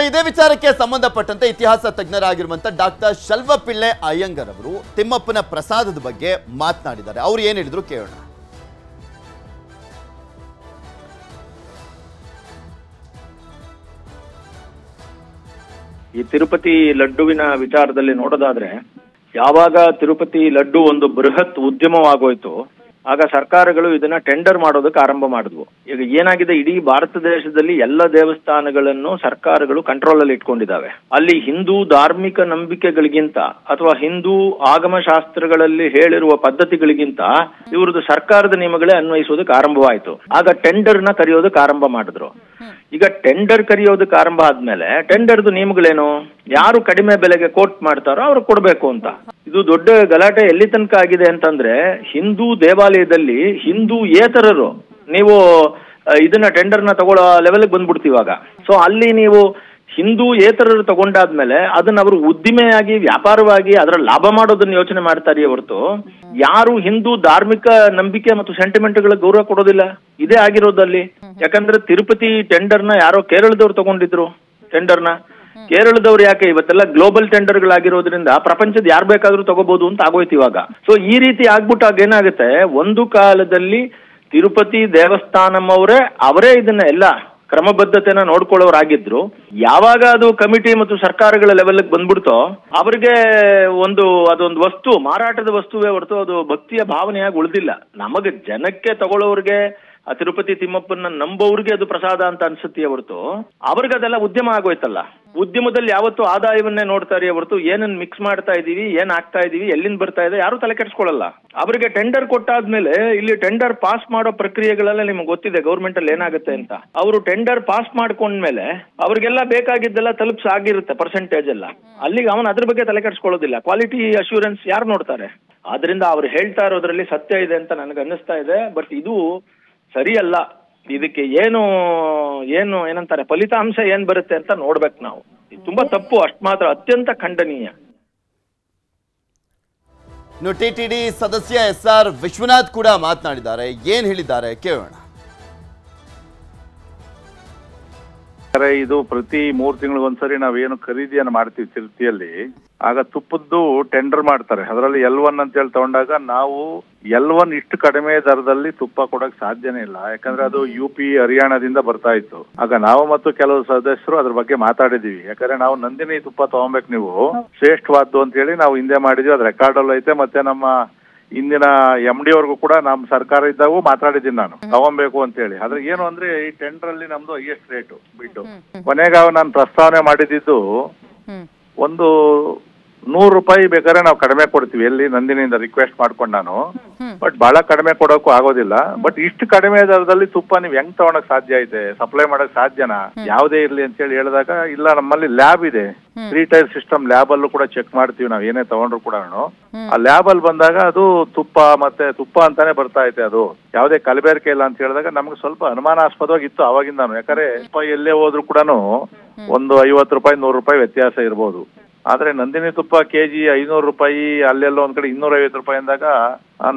ಇದೇ ವಿಚಾರಕ್ಕೆ ಸಂಬಂಧಪಟ್ಟಂತೆ ಇತಿಹಾಸ ತಜ್ಞರಾಗಿರುವಂತ ಡಾಕ್ಟರ್ ಶಲ್ವಪಿಳ್ಳೆ ಅಯ್ಯಂಗರ್ ಅವರು ತಿಮ್ಮಪ್ಪನ ಪ್ರಸಾದದ ಬಗ್ಗೆ ಮಾತನಾಡಿದ್ದಾರೆ. ಅವ್ರು ಏನ್ ಹೇಳಿದ್ರು ಕೇಳೋಣ. ಈ ತಿರುಪತಿ ಲಡ್ಡುವಿನ ವಿಚಾರದಲ್ಲಿ ನೋಡೋದಾದ್ರೆ, ಯಾವಾಗ ತಿರುಪತಿ ಲಡ್ಡು ಒಂದು ಬೃಹತ್ ಉದ್ಯಮವಾಗೋಯ್ತು ಆಗ ಸರ್ಕಾರಗಳು ಇದನ್ನ ಟೆಂಡರ್ ಮಾಡೋದಕ್ಕೆ ಆರಂಭ ಮಾಡಿದ್ವು. ಈಗ ಏನಾಗಿದೆ? ಇಡೀ ಭಾರತ ದೇಶದಲ್ಲಿ ಎಲ್ಲ ದೇವಸ್ಥಾನಗಳನ್ನು ಸರ್ಕಾರಗಳು ಕಂಟ್ರೋಲ್ ಅಲ್ಲಿ ಇಟ್ಕೊಂಡಿದ್ದಾವೆ. ಅಲ್ಲಿ ಹಿಂದೂ ಧಾರ್ಮಿಕ ನಂಬಿಕೆಗಳಿಗಿಂತ ಅಥವಾ ಹಿಂದೂ ಆಗಮ ಶಾಸ್ತ್ರಗಳಲ್ಲಿ ಹೇಳಿರುವ ಪದ್ಧತಿಗಳಿಗಿಂತ ಇವ್ರದ್ದು ಸರ್ಕಾರದ ನಿಯಮಗಳೇ ಅನ್ವಯಿಸೋದಕ್ಕೆ ಆರಂಭವಾಯಿತು. ಆಗ ಟೆಂಡರ್ನ ಕರೆಯೋದಕ್ಕೆ ಆರಂಭ ಮಾಡಿದ್ರು. ಈಗ ಟೆಂಡರ್ ಕರೆಯೋದಕ್ಕೆ ಆರಂಭ ಆದ್ಮೇಲೆ ಟೆಂಡರ್ದು ನಿಯಮಗಳೇನು? ಯಾರು ಕಡಿಮೆ ಬೆಲೆಗೆ ಕೋಟ್ ಮಾಡ್ತಾರೋ ಅವ್ರು ಕೊಡ್ಬೇಕು ಅಂತ. ಇದು ದೊಡ್ಡ ಗಲಾಟೆ ಎಲ್ಲಿ ತನಕ ಆಗಿದೆ ಅಂತಂದ್ರೆ ಹಿಂದೂ ದೇವಾಲಯದಲ್ಲಿ ಹಿಂದೂ ಏತರರು ನೀವು ಇದನ್ನ ಟೆಂಡರ್ನ ತಗೊಳ್ಳೋ ಲೆವೆಲ್ಗೆ ಬಂದ್ಬಿಡ್ತೀವಿ ಇವಾಗ. ಸೊ ಅಲ್ಲಿ ನೀವು ಹಿಂದೂ ಏತರರು ತಗೊಂಡಾದ್ಮೇಲೆ ಅದನ್ನ ಅವರು ಉದ್ದಿಮೆಯಾಗಿ, ವ್ಯಾಪಾರವಾಗಿ ಅದರ ಲಾಭ ಮಾಡೋದನ್ನ ಯೋಚನೆ ಮಾಡ್ತಾರೆ ಹೊರತು. ಯಾರು ಹಿಂದೂ ಧಾರ್ಮಿಕ ನಂಬಿಕೆ ಮತ್ತು ಸೆಂಟಿಮೆಂಟ್ಗಳ ಗೌರವ ಕೊಡೋದಿಲ್ಲ. ಇದೇ ಆಗಿರೋದಲ್ಲಿ. ಯಾಕಂದ್ರೆ ತಿರುಪತಿ ಟೆಂಡರ್ನ ಯಾರೋ ಕೇರಳದವ್ರು ತಗೊಂಡಿದ್ರು ಟೆಂಡರ್ನ. ಕೇರಳದವ್ರು ಯಾಕೆ ಇವತ್ತೆಲ್ಲ ಗ್ಲೋಬಲ್ ಟೆಂಡರ್ ಗಳಾಗಿರೋದ್ರಿಂದ ಪ್ರಪಂಚದ ಯಾರು ಬೇಕಾದ್ರೂ ತಗೋಬಹುದು ಅಂತ ಆಗೋಯ್ತು ಇವಾಗ. ಸೊ ಈ ರೀತಿ ಆಗ್ಬಿಟ್ಟಾಗ ಏನಾಗುತ್ತೆ? ಒಂದು ಕಾಲದಲ್ಲಿ ತಿರುಪತಿ ದೇವಸ್ಥಾನಂ ಅವರೇ ಅವರೇ ಇದನ್ನ ಎಲ್ಲ ಕ್ರಮಬದ್ಧತೆನ ನೋಡ್ಕೊಳ್ಳೋರಾಗಿದ್ರು. ಯಾವಾಗ ಅದು ಕಮಿಟಿ ಮತ್ತು ಸರ್ಕಾರಗಳ ಲೆವೆಲ್ ಬಂದ್ಬಿಡ್ತೋ, ಅವರಿಗೆ ಒಂದು, ಅದೊಂದು ವಸ್ತು, ಮಾರಾಟದ ವಸ್ತುವೇ ಹೊರತು ಅದು ಭಕ್ತಿಯ ಭಾವನೆಯಾಗಿ ಉಳಿದಿಲ್ಲ. ನಮಗೆ ಜನಕ್ಕೆ ತಗೊಳ್ಳೋರಿಗೆ ಆ ತಿರುಪತಿ ತಿಮ್ಮಪ್ಪನ ನಂಬೋರ್ಗೆ ಅದು ಪ್ರಸಾದ ಅಂತ ಅನ್ಸುತ್ತೆ ಹೊರತು ಅವ್ರಿಗೆ ಅದೆಲ್ಲ ಉದ್ಯಮ ಆಗೋಯ್ತಲ್ಲ. ಉದ್ಯಮದಲ್ಲಿ ಯಾವತ್ತು ಆದಾಯವನ್ನೇ ನೋಡ್ತಾರೆ ಹೊರತು ಏನನ್ನ ಮಿಕ್ಸ್ ಮಾಡ್ತಾ ಇದೀವಿ, ಏನ್ ಆಗ್ತಾ ಇದೀವಿ, ಎಲ್ಲಿಂದ ಬರ್ತಾ ಇದೆ, ಯಾರು ತಲೆ ಕೆಡಿಸ್ಕೊಳ್ಳಲ್ಲ. ಅವರಿಗೆ ಟೆಂಡರ್ ಕೊಟ್ಟಾದ್ಮೇಲೆ ಇಲ್ಲಿ ಟೆಂಡರ್ ಪಾಸ್ ಮಾಡೋ ಪ್ರಕ್ರಿಯೆಗಳೆಲ್ಲ ನಿಮ್ಗೆ ಗೊತ್ತಿದೆ ಗೌರ್ಮೆಂಟ್ ಅಲ್ಲಿ ಏನಾಗುತ್ತೆ ಅಂತ. ಅವರು ಟೆಂಡರ್ ಪಾಸ್ ಮಾಡ್ಕೊಂಡ್ಮೇಲೆ ಅವ್ರಿಗೆಲ್ಲ ಬೇಕಾಗಿದ್ದೆಲ್ಲ ತಲುಪ್ಸ್ ಆಗಿರುತ್ತೆ ಪರ್ಸೆಂಟೇಜ್ ಎಲ್ಲ. ಅಲ್ಲಿಗೆ ಅವನು ಅದ್ರ ಬಗ್ಗೆ ತಲೆ ಕೆಡಿಸ್ಕೊಳ್ಳೋದಿಲ್ಲ. ಕ್ವಾಲಿಟಿ ಅಶ್ಯೂರೆನ್ಸ್ ಯಾರು ನೋಡ್ತಾರೆ? ಆದ್ರಿಂದ ಅವ್ರು ಹೇಳ್ತಾ ಇರೋದ್ರಲ್ಲಿ ಸತ್ಯ ಇದೆ ಅಂತ ನನಗೆ ಅನ್ನಿಸ್ತಾ ಇದೆ. ಬಟ್ ಇದು ಸರಿಯಲ್ಲ. ಇದಕ್ಕೆ ಏನು ಏನು ಏನಂತಾರೆ ಫಲಿತಾಂಶ ಏನ್ ಬರುತ್ತೆ ಅಂತ ನೋಡ್ಬೇಕು ನಾವು. ಇದು ತುಂಬಾ ತಪ್ಪು ಅಷ್ಟು ಮಾತ್ರ ಅತ್ಯಂತ ಖಂಡನೀಯ. ಟಿಟಿಡಿ ಟಿ ಟಿ ಡಿ ಸದಸ್ಯ ಎಸ್ ಆರ್ ವಿಶ್ವನಾಥ್ ಕೂಡ ಮಾತನಾಡಿದ್ದಾರೆ. ಏನ್ ಹೇಳಿದ್ದಾರೆ ಕೇಳೋಣ. ಇದು ಪ್ರತಿ ಮೂರ್ ತಿಂಗಳಿಗೊಂದ್ಸರಿ ನಾವೇನು ಖರೀದಿಯನ್ನು ಮಾಡ್ತೀವಿ ತಿರುತಿಯಲ್ಲಿ ಆಗ ತುಪ್ಪದ್ದು ಟೆಂಡರ್ ಮಾಡ್ತಾರೆ. ಅದರಲ್ಲಿ ಎಲ್ ಒನ್ ಅಂತ ಹೇಳಿ ತಗೊಂಡಾಗ ನಾವು ಎಲ್ ಒನ್ ಇಷ್ಟು ಕಡಿಮೆ ದರದಲ್ಲಿ ತುಪ್ಪ ಕೊಡಕ್ ಸಾಧ್ಯನೇ ಇಲ್ಲ. ಯಾಕಂದ್ರೆ ಅದು ಯು ಪಿ ಹರಿಯಾಣದಿಂದ ಬರ್ತಾ ಇತ್ತು. ಆಗ ನಾವು ಮತ್ತು ಕೆಲವು ಸದಸ್ಯರು ಅದ್ರ ಬಗ್ಗೆ ಮಾತಾಡಿದೀವಿ. ಯಾಕಂದ್ರೆ ನಾವು ನಂದಿನಿ ತುಪ್ಪ ತಗೊಬೇಕು ನೀವು. ಶ್ರೇಷ್ಠವಾದ್ದು ಅಂತ ಹೇಳಿ ನಾವು ಹಿಂದೆ ಮಾಡಿದ್ವಿ. ಅದ್ ರೆಕಾರ್ಡ್ ಅಲ್ಲಿ ಐತೆ. ಮತ್ತೆ ನಮ್ಮ ಇಂದಿನ ಎಂ ಡಿ ಅವ್ರಿಗೂ ಕೂಡ ನಮ್ಮ ಸರ್ಕಾರ ಇದ್ದಾಗ ಮಾತಾಡಿದ್ದೀನಿ ನಾನು. ತಗೊಬೇಕು ಅಂತ ಹೇಳಿ. ಆದ್ರೆ ಏನು ಅಂದ್ರೆ ಈ ಟೆಂಡರ್ ಅಲ್ಲಿ ನಮ್ದು ಹೈಯೆಸ್ಟ್ ರೇಟ್ ಬಿಟ್ಟು. ಕೊನೆಗೆ ನಾನು ಪ್ರಸ್ತಾವನೆ ಮಾಡಿದ್ದು ಒಂದು ನೂರು ರೂಪಾಯಿ ಬೇಕಾದ್ರೆ ನಾವು ಕಡಿಮೆ ಕೊಡ್ತೀವಿ. ಎಲ್ಲಿ ನಂದಿನಿಂದ ರಿಕ್ವೆಸ್ಟ್ ಮಾಡ್ಕೊಂಡು ನಾನು. ಬಟ್ ಬಹಳ ಕಡಿಮೆ ಕೊಡೋಕು ಆಗೋದಿಲ್ಲ. ಬಟ್ ಇಷ್ಟು ಕಡಿಮೆ ದರದಲ್ಲಿ ತುಪ್ಪ ನೀವು ಹೆಂಗ್ ತಗೊಳಕ್ ಸಾಧ್ಯ ಇದೆ? ಸಪ್ಲೈ ಮಾಡಕ್ ಸಾಧ್ಯನಾ? ಯಾವುದೇ ಇರ್ಲಿ ಅಂತ ಹೇಳಿ ಹೇಳಿದಾಗ ಇಲ್ಲ ನಮ್ಮಲ್ಲಿ ಲ್ಯಾಬ್ ಇದೆ. ತ್ರೀ ಟೈರ್ ಸಿಸ್ಟಮ್ ಲ್ಯಾಬ್ ಅಲ್ಲೂ ಕೂಡ ಚೆಕ್ ಮಾಡ್ತೀವಿ ನಾವು. ಏನೇ ತಗೊಂಡ್ರು ಕೂಡ ಆ ಲ್ಯಾಬ್ ಅಲ್ಲಿ ಬಂದಾಗ ಅದು ತುಪ್ಪ ಮತ್ತೆ ತುಪ್ಪ ಅಂತಾನೆ ಬರ್ತಾ ಇದೆ ಅದು. ಯಾವುದೇ ಕಲಬೆರಕೆ ಇಲ್ಲ ಅಂತ ಹೇಳಿದಾಗ ನಮ್ಗೆ ಸ್ವಲ್ಪ ಅನುಮಾನಾಸ್ಪದವಾಗಿತ್ತು ಇತ್ತು ಅವಾಗಿಂದಾನು ಯಾಕಂದ್ರೆ ತುಪ್ಪ ಎಲ್ಲೇ ಹೋದ್ರು ಕೂಡ ಒಂದು ಐವತ್ತು ರೂಪಾಯಿ ನೂರು ರೂಪಾಯಿ ವ್ಯತ್ಯಾಸ ಇರ್ಬೋದು. ಆದ್ರೆ ನಂದಿನಿ ತುಪ್ಪ ಕೆಜಿ ಐನೂರು ರೂಪಾಯಿ ಅಲ್ಲೆಲ್ಲೋ ಒಂದ್ ಕಡೆ ಇನ್ನೂರ ಐವತ್ತು ರೂಪಾಯಿ ಅಂದಾಗ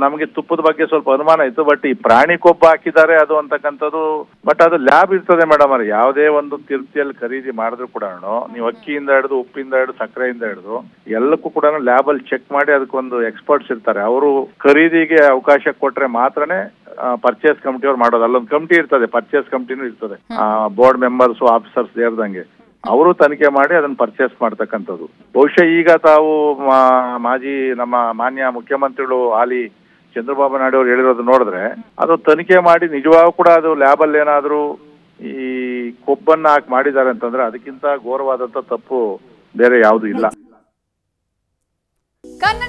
ನಮಗೆ ತುಪ್ಪದ ಬಗ್ಗೆ ಸ್ವಲ್ಪ ಅನುಮಾನ ಇತ್ತು. ಬಟ್ ಈ ಪ್ರಾಣಿ ಕೊಬ್ಬ ಹಾಕಿದ್ದಾರೆ ಅದು ಅಂತಕ್ಕಂಥದ್ದು ಬಟ್ ಅದು ಲ್ಯಾಬ್ ಇರ್ತದೆ ಮೇಡಮ್ ಅವ್ರೆ. ಯಾವುದೇ ಒಂದು ತಿರ್ತಿಯಲ್ಲಿ ಖರೀದಿ ಮಾಡಿದ್ರು ಕೂಡ ನೀವು ಅಕ್ಕಿಯಿಂದ ಹಿಡಿದು ಉಪ್ಪಿಂದ ಹಿಡಿದು ಸಕ್ಕರೆಯಿಂದ ಹಿಡಿದು ಎಲ್ಲಕ್ಕೂ ಕೂಡ ಲ್ಯಾಬ್ ಅಲ್ಲಿ ಚೆಕ್ ಮಾಡಿ ಅದಕ್ಕೊಂದು ಎಕ್ಸ್ಪರ್ಟ್ಸ್ ಇರ್ತಾರೆ. ಅವರು ಖರೀದಿಗೆ ಅವಕಾಶ ಕೊಟ್ರೆ ಮಾತ್ರನೇ ಪರ್ಚೇಸ್ ಕಮಿಟಿ ಅವ್ರು ಮಾಡೋದು. ಅಲ್ಲೊಂದು ಕಮಿಟಿ ಇರ್ತದೆ ಪರ್ಚೇಸ್ ಕಮಿಟಿನೂ ಇರ್ತದೆ. ಬೋರ್ಡ್ ಮೆಂಬರ್ಸ್ ಆಫೀಸರ್ಸ್ ಸೇರಿದಂಗೆ ಅವರು ತನಿಖೆ ಮಾಡಿ ಅದನ್ನ ಪರ್ಚೇಸ್ ಮಾಡ್ತಕ್ಕಂಥದ್ದು. ಬಹುಶಃ ಈಗ ತಾವು ಮಾಜಿ ನಮ್ಮ ಮಾನ್ಯ ಮುಖ್ಯಮಂತ್ರಿಗಳು ಹಾಲಿ ಚಂದ್ರಬಾಬು ನಾಯ್ಡು ಅವರು ಹೇಳಿರೋದು ನೋಡಿದ್ರೆ ಅದು ತನಿಖೆ ಮಾಡಿ ನಿಜವಾಗೂ ಕೂಡ ಅದು ಲ್ಯಾಬಲ್ಲಿ ಏನಾದ್ರು ಈ ಕೊಬ್ಬನ್ನ ಹಾಕಿ ಮಾಡಿದ್ದಾರೆ ಅಂತಂದ್ರೆ ಅದಕ್ಕಿಂತ ಘೋರವಾದಂಥ ತಪ್ಪು ಬೇರೆ ಯಾವುದು ಇಲ್ಲ.